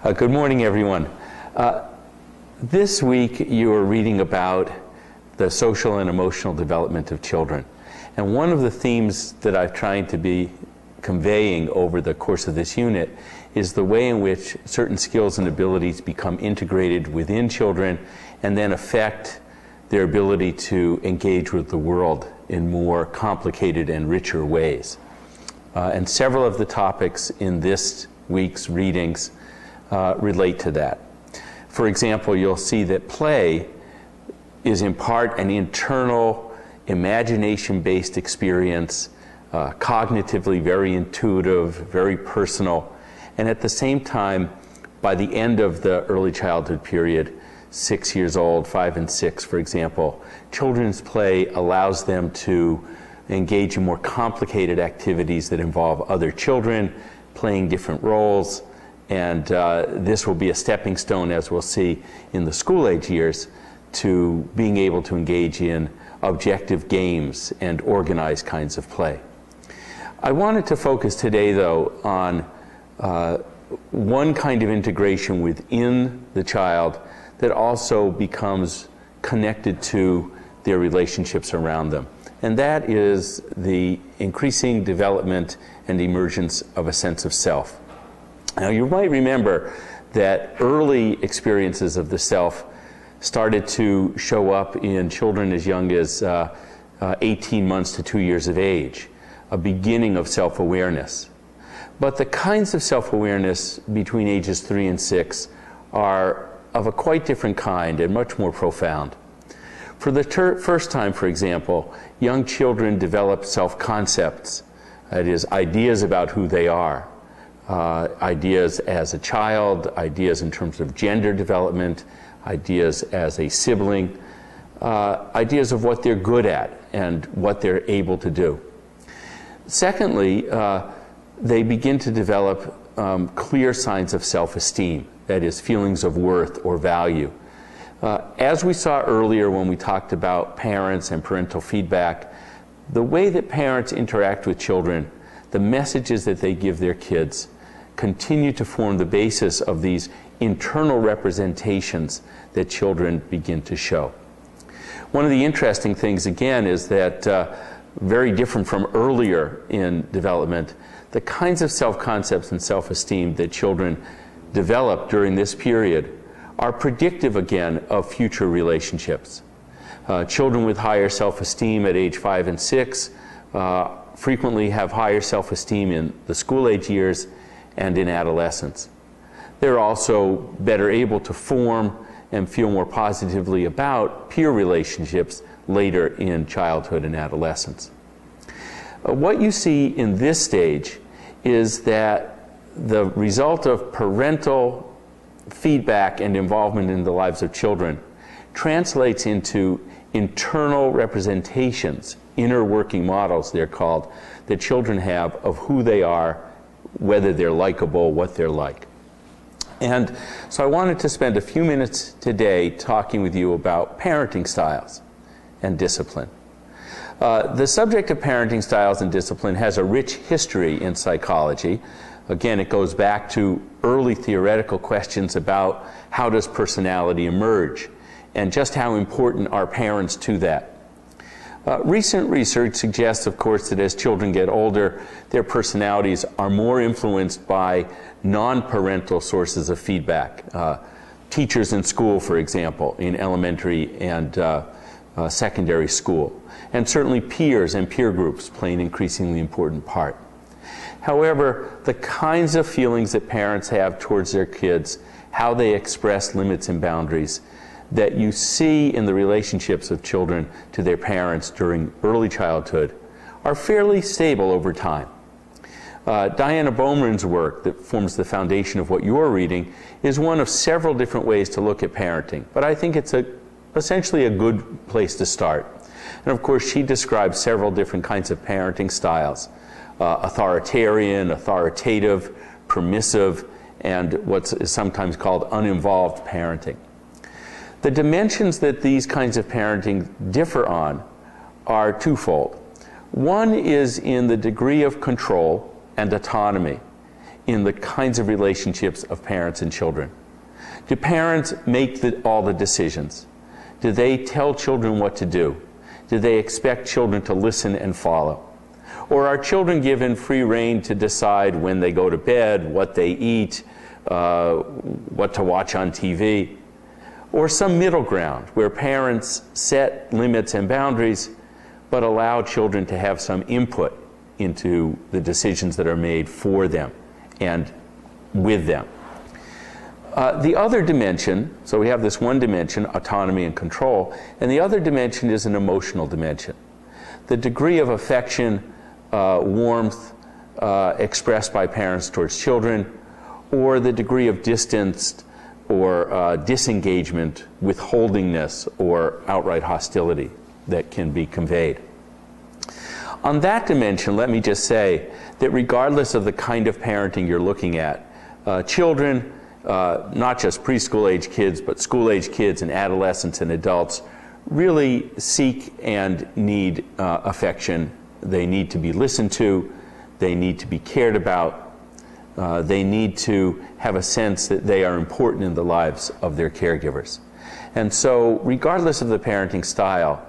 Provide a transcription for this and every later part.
Uh, good morning, everyone. Uh, this week you are reading about the social and emotional development of children. And one of the themes that I've tried to be conveying over the course of this unit is the way in which certain skills and abilities become integrated within children and then affect their ability to engage with the world in more complicated and richer ways. Uh, and several of the topics in this week's readings uh, relate to that. For example, you'll see that play is in part an internal, imagination based experience, uh, cognitively very intuitive, very personal, and at the same time, by the end of the early childhood period, six years old, five and six, for example, children's play allows them to engage in more complicated activities that involve other children, playing different roles, and uh, this will be a stepping stone, as we'll see in the school age years, to being able to engage in objective games and organized kinds of play. I wanted to focus today, though, on uh, one kind of integration within the child that also becomes connected to their relationships around them. And that is the increasing development and emergence of a sense of self. Now, you might remember that early experiences of the self started to show up in children as young as uh, uh, 18 months to two years of age, a beginning of self awareness. But the kinds of self awareness between ages three and six are of a quite different kind and much more profound. For the ter- first time, for example, young children develop self concepts, that is, ideas about who they are. Uh, ideas as a child, ideas in terms of gender development, ideas as a sibling, uh, ideas of what they're good at and what they're able to do. Secondly, uh, they begin to develop um, clear signs of self esteem, that is, feelings of worth or value. Uh, as we saw earlier when we talked about parents and parental feedback, the way that parents interact with children, the messages that they give their kids, continue to form the basis of these internal representations that children begin to show. One of the interesting things, again, is that uh, very different from earlier in development, the kinds of self concepts and self esteem that children develop during this period are predictive again of future relationships. Uh, children with higher self esteem at age five and six uh, frequently have higher self esteem in the school age years and in adolescence. They're also better able to form and feel more positively about peer relationships later in childhood and adolescence. Uh, what you see in this stage is that the result of parental feedback and involvement in the lives of children translates into internal representations, inner working models, they're called, that children have of who they are, whether they're likable, what they're like. And so I wanted to spend a few minutes today talking with you about parenting styles and discipline. Uh, the subject of parenting styles and discipline has a rich history in psychology. Again, it goes back to early theoretical questions about how does personality emerge and just how important are parents to that. Uh, recent research suggests, of course, that as children get older, their personalities are more influenced by non parental sources of feedback. Uh, teachers in school, for example, in elementary and uh, uh, secondary school. And certainly peers and peer groups play an increasingly important part. However, the kinds of feelings that parents have towards their kids, how they express limits and boundaries, that you see in the relationships of children to their parents during early childhood are fairly stable over time. Uh, Diana Baumrind's work, that forms the foundation of what you're reading, is one of several different ways to look at parenting. But I think it's a, essentially a good place to start. And of course, she describes several different kinds of parenting styles uh, authoritarian, authoritative, permissive, and what is sometimes called uninvolved parenting. The dimensions that these kinds of parenting differ on are twofold. One is in the degree of control and autonomy in the kinds of relationships of parents and children. Do parents make the, all the decisions? Do they tell children what to do? Do they expect children to listen and follow? Or are children given free rein to decide when they go to bed, what they eat, uh, what to watch on TV? Or some middle ground where parents set limits and boundaries but allow children to have some input into the decisions that are made for them and with them. Uh, the other dimension, so we have this one dimension, autonomy and control, and the other dimension is an emotional dimension. The degree of affection, uh, warmth uh, expressed by parents towards children, or the degree of distance or uh, disengagement, withholdingness, or outright hostility that can be conveyed. On that dimension, let me just say that regardless of the kind of parenting you're looking at, uh, children, uh, not just preschool age kids, but school age kids and adolescents and adults, really seek and need uh, affection. They need to be listened to, they need to be cared about, uh, they need to have a sense that they are important in the lives of their caregivers. And so, regardless of the parenting style,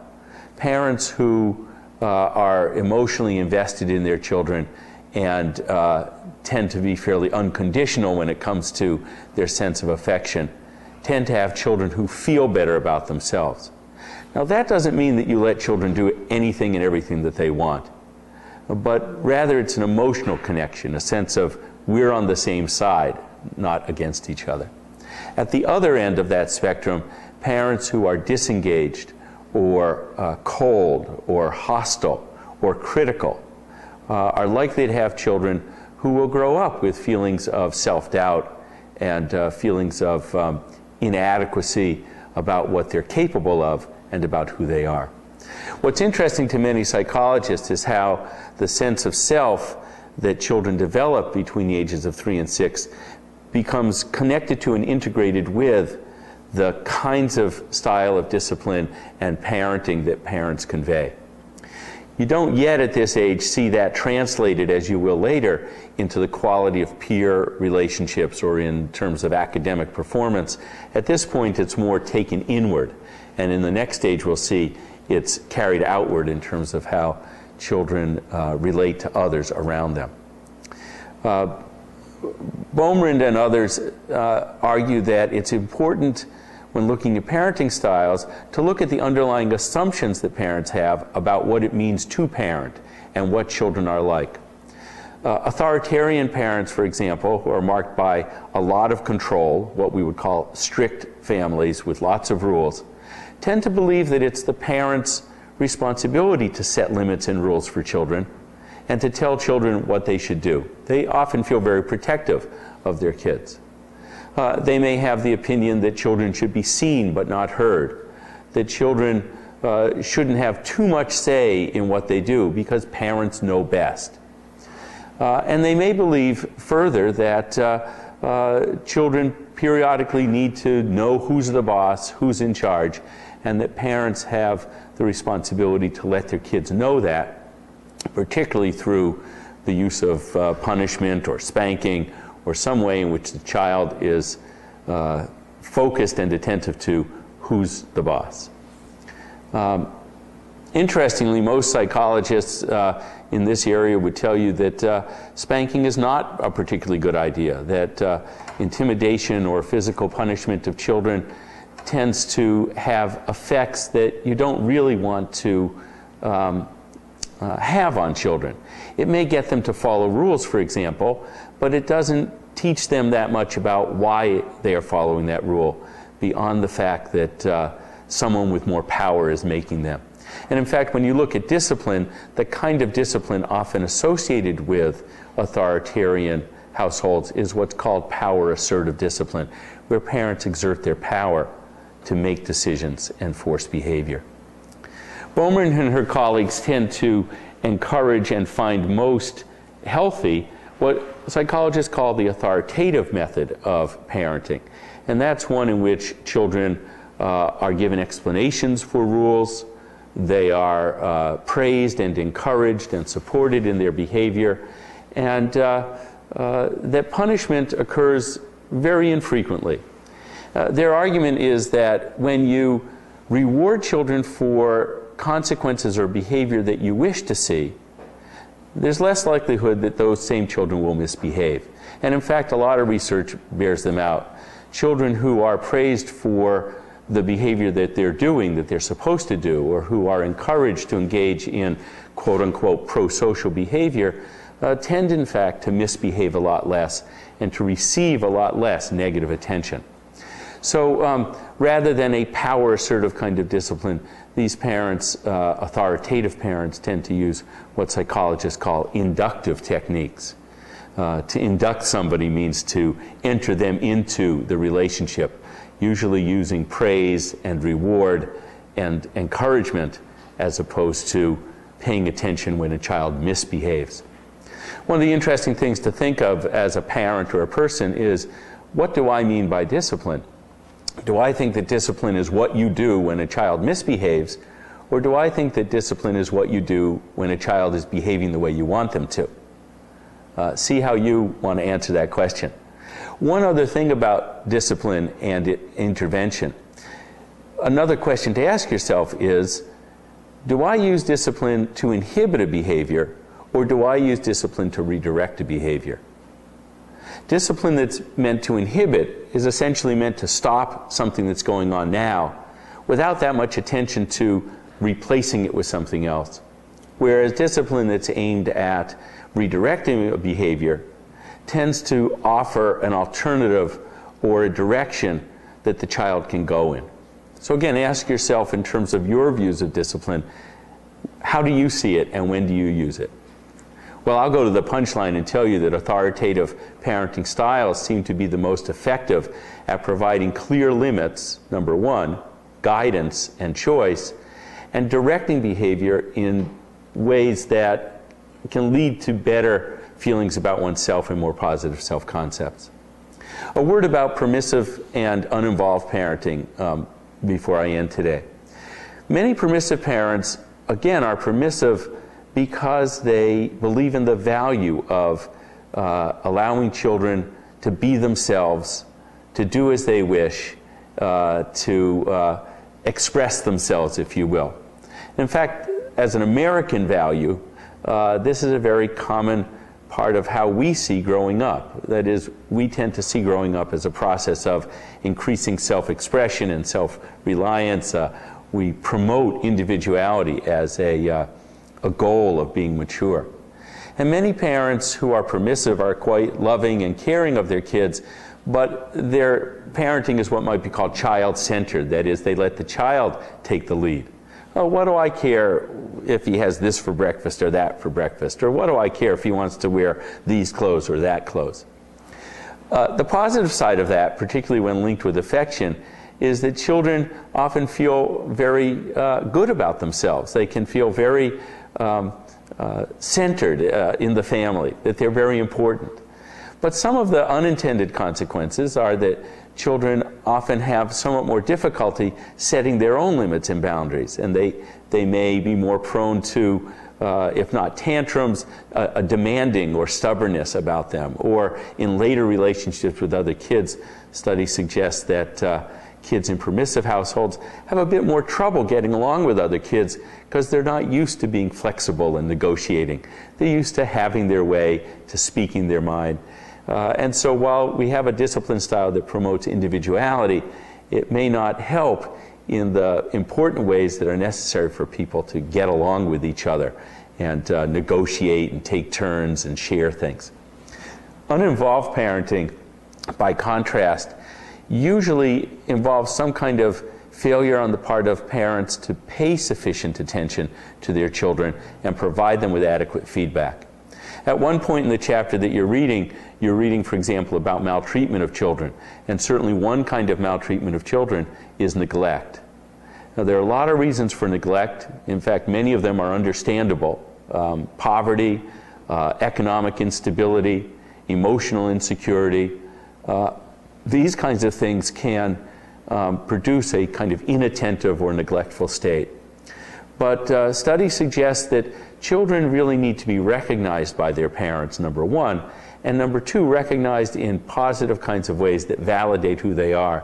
parents who uh, are emotionally invested in their children and uh, tend to be fairly unconditional when it comes to their sense of affection, tend to have children who feel better about themselves. Now, that doesn't mean that you let children do anything and everything that they want, but rather it's an emotional connection, a sense of we're on the same side, not against each other. At the other end of that spectrum, parents who are disengaged or uh, cold or hostile or critical uh, are likely to have children who will grow up with feelings of self doubt and uh, feelings of um, inadequacy about what they're capable of and about who they are. What's interesting to many psychologists is how the sense of self that children develop between the ages of three and six becomes connected to and integrated with the kinds of style of discipline and parenting that parents convey. You don't yet at this age see that translated, as you will later, into the quality of peer relationships or in terms of academic performance. At this point, it's more taken inward. And in the next stage, we'll see it's carried outward in terms of how children uh, relate to others around them. Uh, and others uh, argue that it's important when looking at parenting styles to look at the underlying assumptions that parents have about what it means to parent and what children are like. Uh, authoritarian parents, for example, who are marked by a lot of control, what we would call strict families with lots of rules, tend to believe that it's the parent's responsibility to set limits and rules for children and to tell children what they should do. They often feel very protective of their kids. Uh, they may have the opinion that children should be seen but not heard, that children uh, shouldn't have too much say in what they do because parents know best. Uh, and they may believe further that uh, children periodically need to know who's the boss, who's in charge, and that parents have the responsibility to let their kids know that, particularly through the use of uh, punishment or spanking or some way in which the child is uh, focused and attentive to who's the boss. Um, interestingly, most psychologists uh, in this area would tell you that uh, spanking is not a particularly good idea, that uh, intimidation or physical punishment of children tends to have effects that you don't really want to um, uh, have on children. It may get them to follow rules, for example, but it doesn't teach them that much about why they are following that rule beyond the fact that uh, someone with more power is making them. And in fact, when you look at discipline, the kind of discipline often associated with authoritarian households is what's called power assertive discipline, where parents exert their power to make decisions and force behavior. Baumrind and her colleagues tend to encourage and find most healthy what psychologists call the authoritative method of parenting. And that's one in which children uh, are given explanations for rules, they are uh, praised and encouraged and supported in their behavior, and uh, uh, that punishment occurs very infrequently. Uh, their argument is that when you reward children for consequences or behavior that you wish to see, there's less likelihood that those same children will misbehave. And in fact, a lot of research bears them out. Children who are praised for the behavior that they're doing, that they're supposed to do, or who are encouraged to engage in quote unquote pro social behavior, uh, tend in fact to misbehave a lot less and to receive a lot less negative attention. So um, rather than a power assertive kind of discipline, these parents, uh, authoritative parents, tend to use what psychologists call inductive techniques. Uh, to induct somebody means to enter them into the relationship, usually using praise and reward and encouragement as opposed to paying attention when a child misbehaves. One of the interesting things to think of as a parent or a person is what do I mean by discipline? Do I think that discipline is what you do when a child misbehaves, or do I think that discipline is what you do when a child is behaving the way you want them to? Uh, see how you want to answer that question. One other thing about discipline and intervention. Another question to ask yourself is Do I use discipline to inhibit a behavior, or do I use discipline to redirect a behavior? Discipline that's meant to inhibit is essentially meant to stop something that's going on now without that much attention to replacing it with something else. Whereas discipline that's aimed at redirecting a behavior tends to offer an alternative or a direction that the child can go in. So again, ask yourself in terms of your views of discipline, how do you see it and when do you use it? Well, I'll go to the punchline and tell you that authoritative parenting styles seem to be the most effective at providing clear limits, number one, guidance and choice, and directing behavior in ways that can lead to better feelings about oneself and more positive self concepts. A word about permissive and uninvolved parenting um, before I end today. Many permissive parents, again, are permissive because they believe in the value of uh, allowing children to be themselves, to do as they wish, uh, to uh, express themselves, if you will. In fact, as an American value, uh, this is a very common part of how we see growing up. That is, we tend to see growing up as a process of increasing self expression and self reliance. Uh, we promote individuality as a, uh, a goal of being mature. And many parents who are permissive are quite loving and caring of their kids, but their parenting is what might be called child centered. That is, they let the child take the lead. Oh, what do I care if he has this for breakfast or that for breakfast? Or what do I care if he wants to wear these clothes or that clothes? Uh, the positive side of that, particularly when linked with affection, is that children often feel very uh, good about themselves. They can feel very um, uh, centered uh, in the family, that they're very important. But some of the unintended consequences are that children often have somewhat more difficulty setting their own limits and boundaries, and they, they may be more prone to, uh, if not tantrums, a, a, demanding or stubbornness about them. Or in later relationships with other kids, studies suggest that uh, kids in permissive households have a bit more trouble getting along with other kids because they're not used to being flexible and negotiating. They're used to having their way, to speaking their mind. Uh, and so while we have a discipline style that promotes individuality, it may not help in the important ways that are necessary for people to get along with each other and uh, negotiate and take turns and share things. Uninvolved parenting, by contrast, usually involves some kind of failure on the part of parents to pay sufficient attention to their children and provide them with adequate feedback. At one point in the chapter that you're reading, you're reading, for example, about maltreatment of children. And certainly one kind of maltreatment of children is neglect. Now, there are a lot of reasons for neglect. In fact, many of them are understandable um, poverty, uh, economic instability, emotional insecurity. Uh, these kinds of things can um, produce a kind of inattentive or neglectful state. But uh, studies suggest that children really need to be recognized by their parents, number one, and number two, recognized in positive kinds of ways that validate who they are.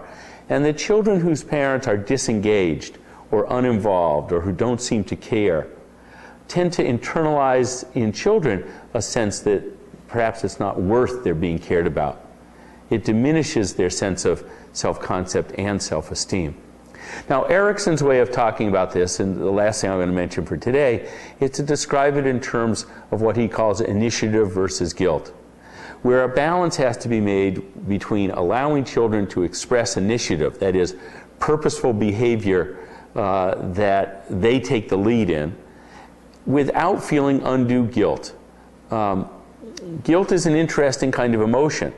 And the children whose parents are disengaged or uninvolved or who don't seem to care tend to internalize in children a sense that perhaps it's not worth their being cared about. It diminishes their sense of self concept and self esteem. Now, Erikson's way of talking about this, and the last thing I'm going to mention for today, is to describe it in terms of what he calls initiative versus guilt, where a balance has to be made between allowing children to express initiative, that is, purposeful behavior uh, that they take the lead in, without feeling undue guilt. Um, guilt is an interesting kind of emotion.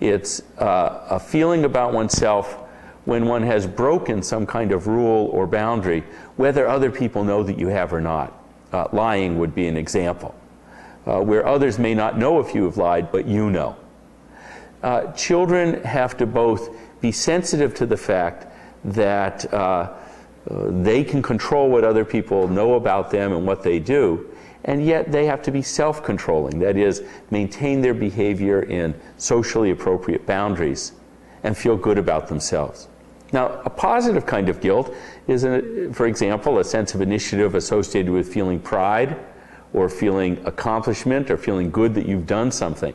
It's uh, a feeling about oneself when one has broken some kind of rule or boundary, whether other people know that you have or not. Uh, lying would be an example, uh, where others may not know if you have lied, but you know. Uh, children have to both be sensitive to the fact that uh, uh, they can control what other people know about them and what they do, and yet they have to be self controlling. That is, maintain their behavior in socially appropriate boundaries and feel good about themselves. Now, a positive kind of guilt is, for example, a sense of initiative associated with feeling pride or feeling accomplishment or feeling good that you've done something.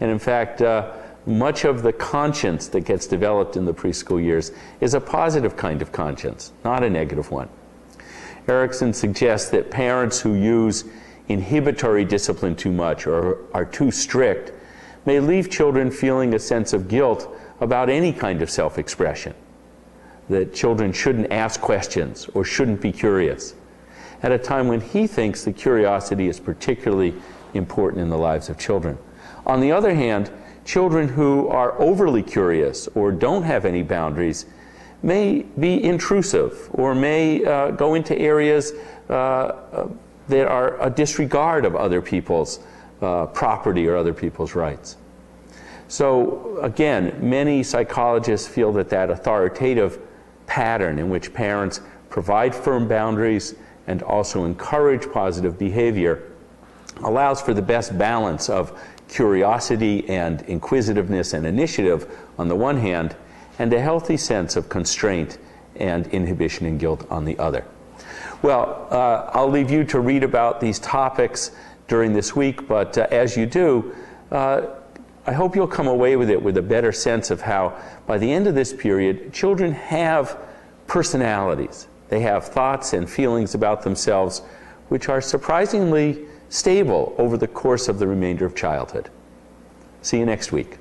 And in fact, uh, much of the conscience that gets developed in the preschool years is a positive kind of conscience, not a negative one. Erikson suggests that parents who use inhibitory discipline too much or are too strict may leave children feeling a sense of guilt about any kind of self expression. That children shouldn't ask questions or shouldn't be curious, at a time when he thinks that curiosity is particularly important in the lives of children. On the other hand, children who are overly curious or don't have any boundaries may be intrusive or may uh, go into areas uh, that are a disregard of other people's uh, property or other people's rights. So, again, many psychologists feel that that authoritative pattern in which parents provide firm boundaries and also encourage positive behavior allows for the best balance of curiosity and inquisitiveness and initiative on the one hand, and a healthy sense of constraint and inhibition and guilt on the other. Well, uh, I'll leave you to read about these topics during this week, but uh, as you do, uh, I hope you'll come away with it with a better sense of how, by the end of this period, children have personalities. They have thoughts and feelings about themselves which are surprisingly stable over the course of the remainder of childhood. See you next week.